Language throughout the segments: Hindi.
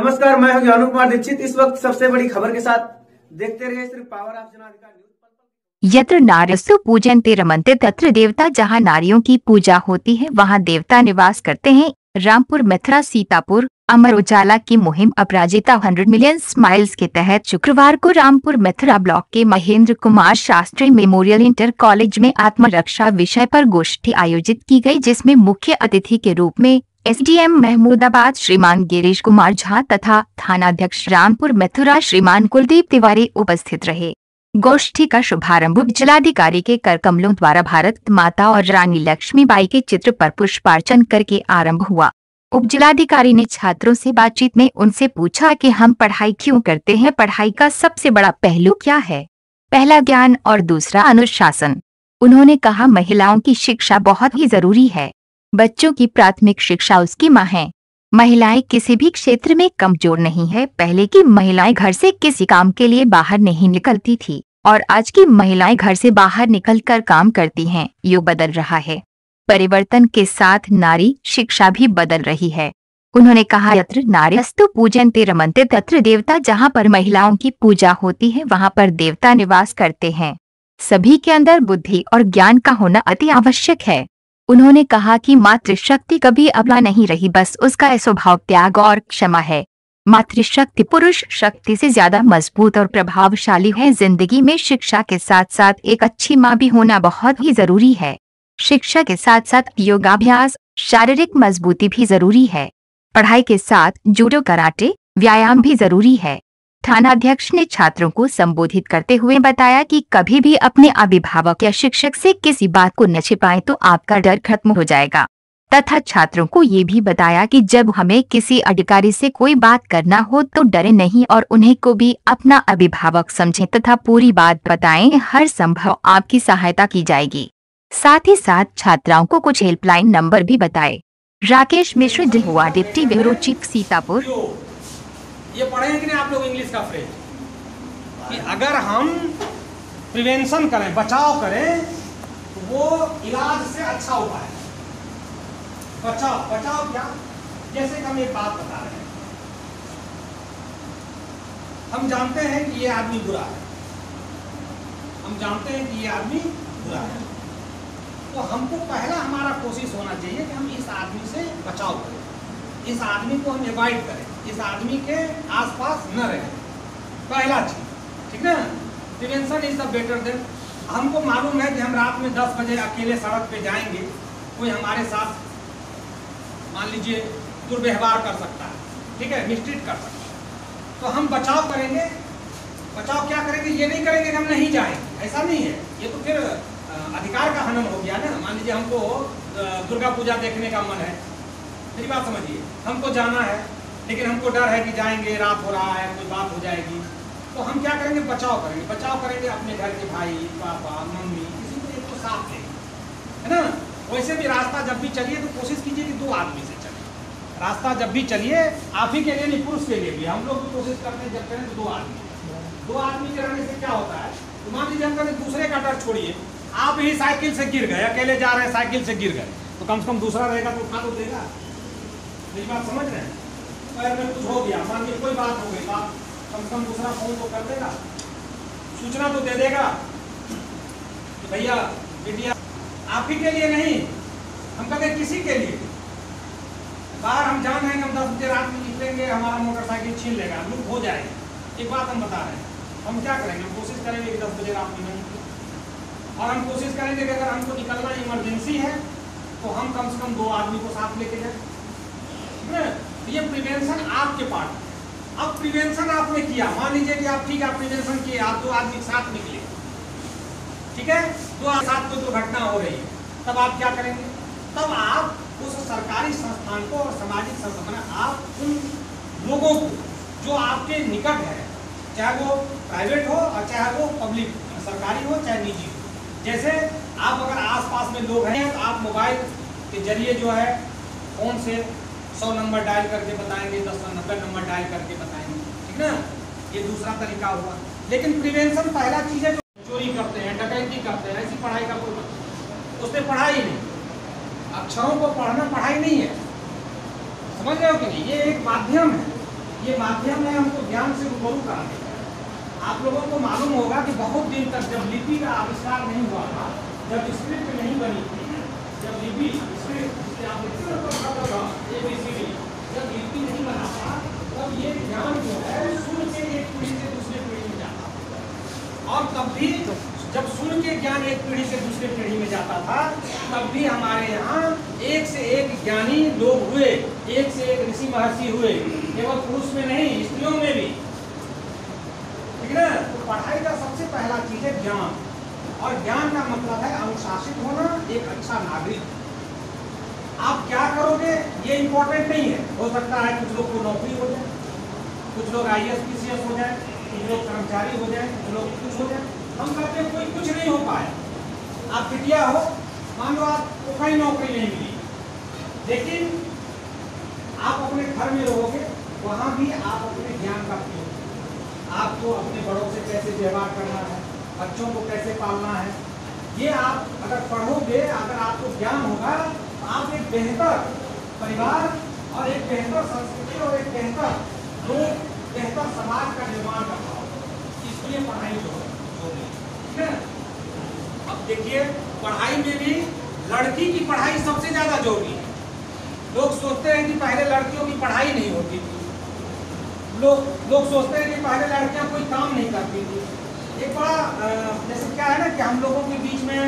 नमस्कार, मैं हूँ ज्ञानू कुमार दीक्षित। इस वक्त सबसे बड़ी खबर के साथ देखते रहिए सिर्फ़ पावर ऑफ़ जनाधिकार न्यूज़ यत्र नार्यस्तु पूजन्ते रमन्ते तत्र देवता जहाँ नारियों की पूजा होती है, वहाँ देवता निवास करते हैं। रामपुर, मथुरा, सीतापुर, अमर उजाला की मुहिम अपराजिता 100 मिलियन स्माइल्स के तहत शुक्रवार को रामपुर, मथुरा ब्लॉक के Mahendra Kumar Shastri memorial inter college में आत्मरक्षा विषय पर गोष्ठी आयोजित की गई, जिसमें मुख्य अतिथि के रूप में एसडीएम महमूदाबाद श्रीमान गिरीश कुमार झा तथा थानाध्यक्ष रामपुर मथुरा श्रीमान कुलदीप तिवारी उपस्थित रहे। गोष्ठी का शुभारंभ जिलाधिकारी के कर कमलों द्वारा भारत माता और रानी लक्ष्मीबाई के चित्र पर पुष्पार्चन करके आरंभ हुआ। उप जिलाधिकारी ने छात्रों से बातचीत में उनसे पूछा कि हम पढ़ाई क्यों करते हैं, पढ़ाई का सबसे बड़ा पहलू क्या है? पहला ज्ञान और दूसरा अनुशासन। उन्होंने कहा, महिलाओं की शिक्षा बहुत ही ज़रूरी है। बच्चों की प्राथमिक शिक्षा उसकी माँ है। महिलाएँ किसी भी क्षेत्र में कमज़ोर नहीं है, पहले की महिलाएँ घर से किसी काम के लिए बाहर नहीं निकलती थी, और आज की महिलाएँ घर से बाहर निकलकर काम करती हैं युग बदल रहा है। परिवर्तन के साथ नारी शिक्षा भी बदल रही है। उन्होंने कहा, यत्र नार्यस्तु पूजनते रमनते, तत्र देवता जहाँ पर महिलाओं की पूजा होती है, वहाँ पर देवता निवास करते हैं। सभी के अंदर बुद्धि और ज्ञान का होना अति आवश्यक है। उन्होंने कहा कि मातृशक्ति कभी अबला नहीं रही, बस उसका स्वभाव त्याग और क्षमा है। मातृशक्ति पुरुष शक्ति से ज़्यादा मज़बूत और प्रभावशाली है। ज़िंदगी में शिक्षा के साथ साथ एक अच्छी माँ भी होना बहुत ही ज़रूरी है। शिक्षा के साथ साथ योगाभ्यास, शारीरिक मजबूती भी ज़रूरी है। पढ़ाई के साथ जूडो, कराटे, व्यायाम भी ज़रूरी है। थानाध्यक्ष ने छात्रों को संबोधित करते हुए बताया कि कभी भी अपने अभिभावक या शिक्षक से किसी बात को न छिपाएँ तो आपका डर खत्म हो जाएगा। तथा छात्रों को ये भी बताया कि जब हमें किसी अधिकारी से कोई बात करना हो तो डरे नहीं और उन्हें को भी अपना अभिभावक समझें तथा पूरी बात बताएँ, हर संभव आपकी सहायता की जाएगी। साथ ही साथ छात्राओं को कुछ हेल्पलाइन नंबर भी बताए। Rakesh Mishra deputy bureau, chief, Sitapur. ये पढ़े हैं कि नहीं आप लोग इंग्लिश का फ्रेज कि अगर हम प्रिवेंशन करें, बचाव करें तो वो इलाज से अच्छा उपाय है। बचाव बचाव क्या? जैसे कि हम एक बात बता रहे हैं। हम जानते हैं कि ये आदमी बुरा है। हम जानते हैं कि ये आदमी बुरा है। तो हमको पहला हमारा कोशिश होना चाहिए कि हम इस आदमी से बचाव करें। इस आदमी को हम एवॉइड करें। इस आदमी के आसपास न रहे। पहला चीज़, ठीक है prevention is the better than हमको मालूम है कि हम रात में 10 बजे अकेले सड़क पे जाएँगे, कोई हमारे साथ, मान लीजिए, दुर्व्यवहार कर सकता है, ठीक है? मिस्ट्रीट कर सकता है। तो हम बचाव करेंगे। बचाव क्या करेंगे? ये नहीं करेंगे कि हम नहीं जाएँगे ऐसा नहीं है। ये तो फिर अधिकार का हनन हो गया ना। मान लीजिए हमको दुर्गा पूजा देखने का मन है। मेरी बात समझिए। हमको जाना है। लेकिन हमको डर है कि जाएँगे, रात हो रहा है, कोई बात हो जाएगी। तो हम क्या करेंगे? बचाव करेंगे। बचाव करेंगे अपने घर के भाई, पापा, मम्मी, किसी को एक को साथ लेंगे है ना? वैसे भी रास्ता जब भी चलिए तो कोशिश कीजिए कि दो आदमी से चलिए। रास्ता जब भी चलिए, आप ही के लिए नहीं, पुरुष के लिए भी। हम लोग कोशिश करते हैं, जब करें तो दो आदमी। दो आदमी के रहने से क्या होता है? तो मान लीजिए हम कहते दूसरे का डर छोड़िए। आप ही साइकिल से गिर गए, अकेले जा रहे हैं, साइकिल से गिर गए। तो कम से कम दूसरा रहेगा तो उठा तो देगा। बात समझ रहे हैं? पैर में कुछ हो गया, मान लीजिए कोई बात हो गई बात कम से कम दूसरा फ़ोन तो कर देगा। सूचना तो दे देगा तो भैया मीडिया आप ही के लिए नहीं, हम कहते किसी के लिए। बाहर हम जान रहे हैं हम दस बजे रात में निकलेंगे, हमारा मोटरसाइकिल छीन लेगा, लूट हो जाएगा। एक बात हम बता रहे हैं, हम क्या करेंगे? हम कोशिश करेंगे कि दस बजे रात में नहीं। और हम कोशिश करेंगे कि अगर हमको निकलना इमरजेंसी है तो हम कम से कम दो आदमी को साथ लेके जाए। ये प्रिवेंशन आपके पार्ट अब प्रिवेंशन आपने किया। मान लीजिए कि आप ठीक है प्रिवेंशन किए, आप दो आदमी साथ निकले। ठीक है? दो साथ कोई दुर्घटना हो रही है, तब आप क्या करेंगे? तब आप उस सरकारी संस्थान को और सामाजिक संस्थान आप उन लोगों को, जो आपके निकट है, चाहे वो प्राइवेट हो और चाहे वो पब्लिक सरकारी हो, चाहे निजी हो। जैसे आप अगर आसपास में लोग हैं तो आप मोबाइल के ज़रिए जो है फ़ोन से सौ नंबर डायल करके बताएँगे, दस सौ नब्बे नंबर डायल करके बताएँगे, ठीक ना? ये दूसरा तरीका हुआ। लेकिन प्रिवेंशन पहला चीज़ है जो चोरी करते हैं, डकैती करते हैं, ऐसी पढ़ाई का कोई मतलब उसमें पढ़ाई नहीं। अक्षरों को पढ़ना पढ़ाई नहीं है। समझ रहे हो कि नहीं? ये एक माध्यम है। ये माध्यम है हमको ज्ञान से रूबरू कराने का। आप लोगों को मालूम होगा कि बहुत दिन तक जब लिपि का आविष्कार नहीं हुआ था, जब स्क्रिप्ट नहीं बनी थी, जब लिपि, स्क्रिप्ट जब सुन के ज्ञान एक पीढ़ी से दूसरे पीढ़ी में जाता था, तब भी हमारे यहाँ एक से एक ज्ञानी लोग हुए, एक से एक ऋषि महर्षि हुए, केवल पुरुष में नहीं, स्त्रियों में भी। ठीक है तो पढ़ाई का सबसे पहला चीज़ है ज्ञान। और ज्ञान का मतलब है अनुशासित होना, एक अच्छा नागरिक। क्या करोगे? ये इम्पोर्टेंट नहीं है। हो सकता है कुछ लोग को नौकरी हो जाए, कुछ लोग I S P C S हो जाए, कुछ लोग कर्मचारी हो जाए, कुछ लोग कुछ हो जाए। हम कहते हैं कोई कुछ नहीं हो पाए आप बिटिया हो, मान लो आपको कहीं नौकरी नहीं मिली। लेकिन आप अपने घर में रहोगे, वहाँ भी आप अपने ज्ञान का प्रयोग आपको अपने बड़ों से कैसे व्यवहार करना है, बच्चों को कैसे पालना है, ये आप अगर पढ़ोगे, अगर आपको ज्ञान होगा आप एक बेहतर परिवार और एक बेहतर संस्कृति और एक बेहतर लोग, बेहतर समाज का निर्माण कर पाओगे इसलिए पढ़ाई जो है ठीक है? अब देखिए, पढ़ाई में भी लड़की की पढ़ाई सबसे ज़्यादा ज़रूरी है। लोग सोचते हैं कि पहले लड़कियों की पढ़ाई नहीं होती थी। लोग लोग सोचते हैं कि पहले लड़कियाँ कोई काम नहीं करती थी। एक बड़ा जैसे क्या है ना कि हम लोगों के बीच में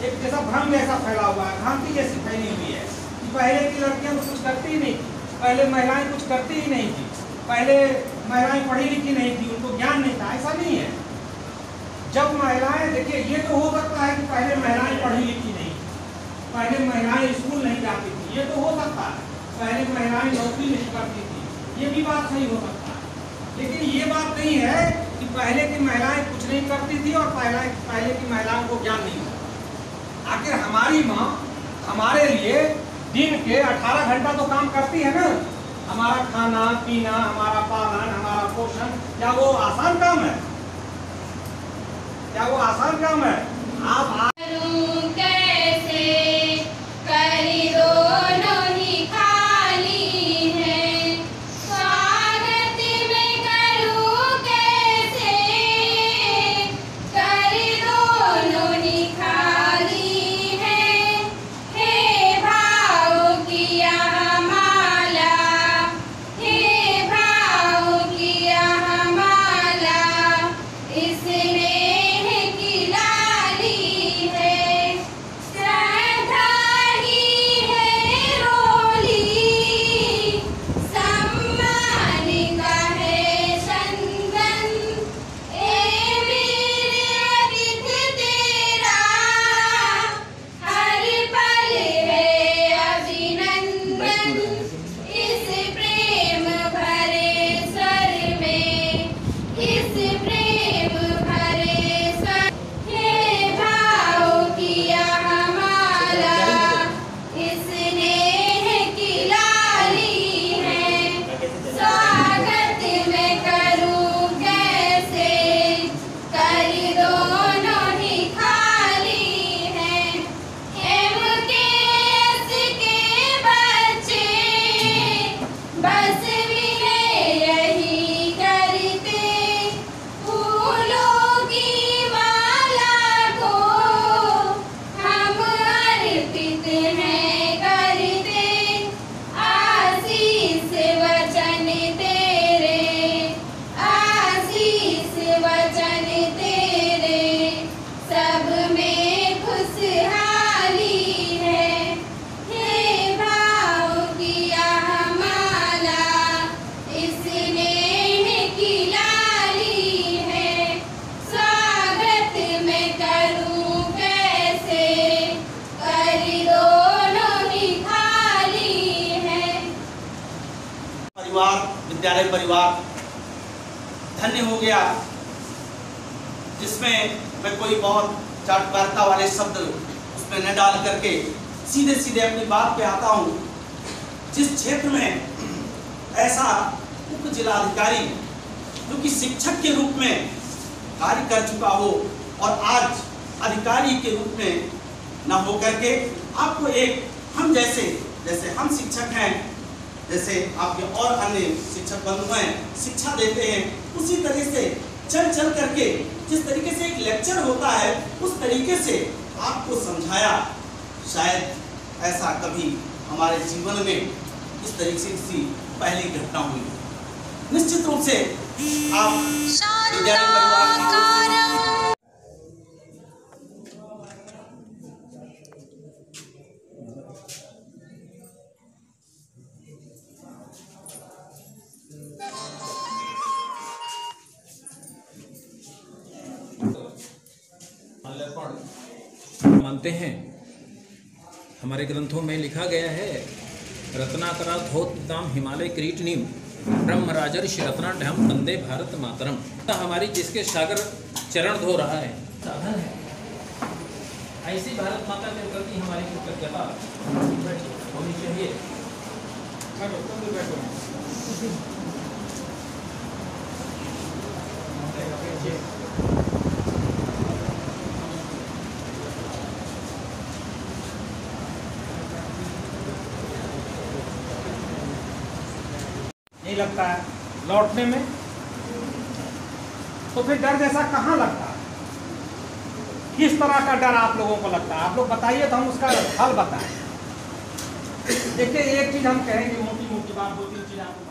एक जैसा भ्रम जैसा फैला हुआ है भ्रांति जैसी फैली हुई है। कि पहले की लड़कियाँ तो कुछ करती ही नहीं थी, पहले महिलाएँ कुछ करती ही नहीं थी, पहले महिलाएँ पढ़ी लिखी नहीं थी, उनको ज्ञान नहीं था, ऐसा नहीं है। जब महिलाएँ, देखिए, ये तो हो सकता है कि पहले महिलाएँ पढ़ी लिखी नहीं पहले महिलाएँ स्कूल नहीं जाती थी, ये तो हो सकता है, पहले महिलाएँ नौकरी नहीं करती थी, ये भी बात सही हो सकता है। लेकिन ये बात नहीं है कि पहले की महिलाएँ कुछ नहीं करती थी और पहले पहले की महिलाओं को ज्ञान नहीं आखिर हमारी माँ हमारे लिए दिन के 18 घंटा तो काम करती है ना। हमारा खाना, पीना, हमारा पालन, हमारा पोषण, क्या वो आसान काम है? क्या वो आसान काम है? आप करूँ विद्यालय परिवार, धन्य हो गया, जिसमें मैं कोई बहुत चाटकारता वाले शब्द उसमें न डाल करके सीधे सीधे अपनी बात पे आता हूँ। जिस क्षेत्र में ऐसा उप जिलाधिकारी, जो कि शिक्षक के रूप में कार्य कर चुका हो और आज अधिकारी के रूप में न हो करके आपको एक, हम जैसे जैसे हम शिक्षक हैं, जैसे आपके और अन्य शिक्षक बंधु हैं, शिक्षा देते हैं, उसी तरह से चल चल करके जिस तरीके से एक लेक्चर होता है, उस तरीके से आपको समझाया। शायद ऐसा कभी हमारे जीवन में इस तरीके से पहली घटना हुई। निश्चित रूप से आप मानते हैं। हमारे ग्रंथों में लिखा गया है रत्नाकरा धोताम हिमालय किरीट नीम ब्रह्म राजर्षि रत्नाढ्यम वंदे भारत मातरम। हमारी जिसके सागर चरण धो रहा है। साधन है। ऐसी भारत माता के प्रति हमारी कृतज्ञता। होनी चाहिए। नहीं लगता है, लौटने में। तो फिर डर जैसा कहाँ लगता है? किस तरह का डर आप लोगों को लगता है? आप लोग बताइए तो हम उसका हल बताएँ। देखिए, एक चीज़ हम कहेंगे मोटी मोटी बात दो तीन चीज़ आपको